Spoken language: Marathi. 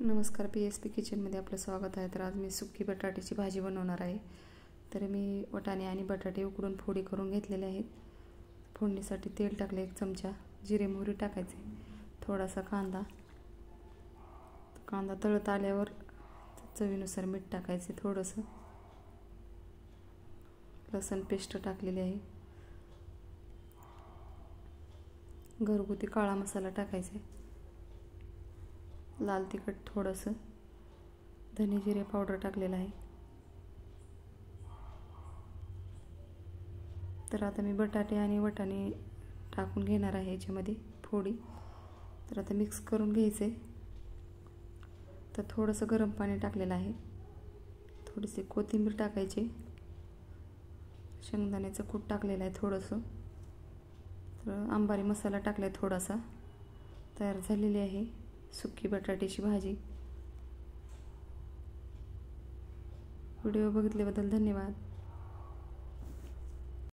नमस्कार पी एस पी किचनमध्ये आपलं स्वागत आहे. तर आज मी सुकी बटाट्याची भाजी बनवणार आहे. तर मी वटाणे आणि बटाटे उकडून फोडी करून घेतलेले आहेत. फोडणीसाठी तेल टाकले एक चमचा जिरे मोहरी टाकायचे. थोडासा कांदा. कांदा तळत आल्यावर चवीनुसार मीठ टाकायचे थोडंसं. लसण पेस्ट टाकलेली आहे. घरगुती काळा मसाला टाकायचा. आहे लाल तिखट थोडंसं. धने जिरे पावडर टाकलेलं आहे. तर आता मी बटाटे आणि वटाणे टाकून घेणार आहे याच्यामध्ये फोडी. तर आता मिक्स करून घ्यायचे तर थोडंसं गरम पाणी टाकलेलं आहे. थोडीशी कोथिंबीर टाकायची. शेंगदाण्याचं कूट टाकलेलं आहे थोडंसं. तर आंबारी मसाला टाकला आहे थोडासा. तयार झालेली आहे. सुकी बटाट्याची भाजी. व्हिडिओ बघितल्याबद्दल धन्यवाद.